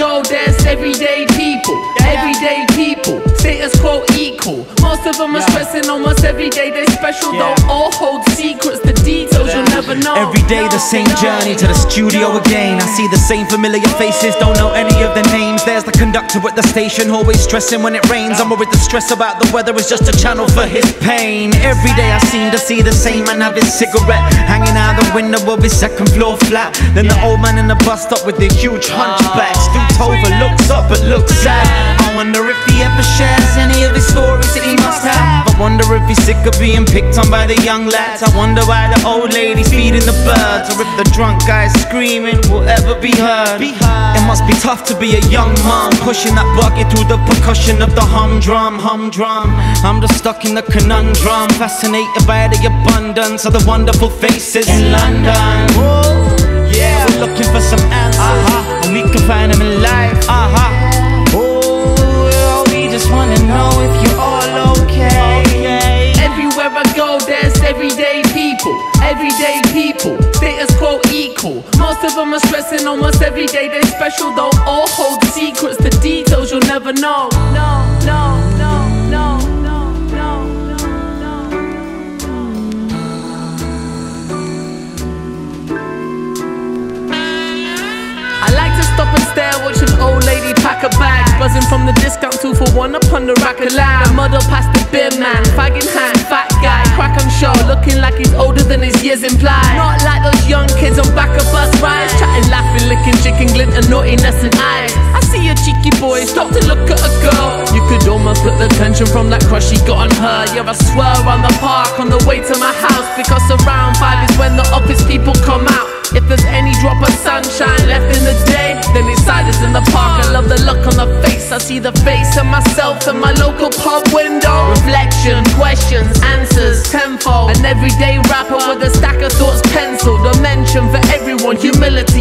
go, there's everyday people. Everyday people, status quo equal. Most of them are stressing almost every day. They're special, Yeah. though all hold secrets. Every day the same journey to the studio again. I see the same familiar faces, don't know any of their names. There's the conductor at the station, always stressing when it rains. I'm worried the stress about the weather is just a channel for his pain. Every day I seem to see the same man have his cigarette hanging out the window of his second floor flat. Then the old man in the bus stop with the huge hunchback. Stooped over, If sick of being picked on by the young lads. I wonder why the old lady's feeding the birds, or if the drunk guy's screaming will ever be heard. It must be tough to be a young mom, pushing that bucket through the percussion of the humdrum, humdrum. I'm just stuck in the conundrum, fascinated by the abundance of the wonderful faces in London. Yeah, quo. Most of them are stressing almost every day. They're special, though all hold secrets. The details you'll never know. No, no, no, no, stop and stare, watch an old lady pack a bag. Buzzing from the discount two for one upon the rack. The muddle past the beer man, fag in hand, chicken glint and naughtiness in eyes. I see a cheeky boy, stop to look at a girl. You could almost put the tension from that crush he got on her. Yeah, I swear on the park on the way to my house. Because around five is when the office people come out. If there's any drop of sunshine left in the day, then it's silence in the park. I love the look on the face. I see the face of myself in my local pub window. Reflection, questions, answers, tenfold. An everyday rapper with a stack of thoughts penciled.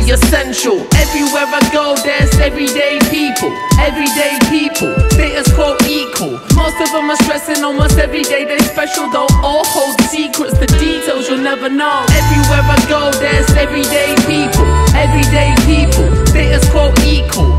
Essential. Everywhere I go, there's everyday people. Everyday people, status quo equal. Most of them are stressing almost every day. They're special, though all hold secrets. The details you'll never know. Everywhere I go, there's everyday people. Everyday people, status quo equal.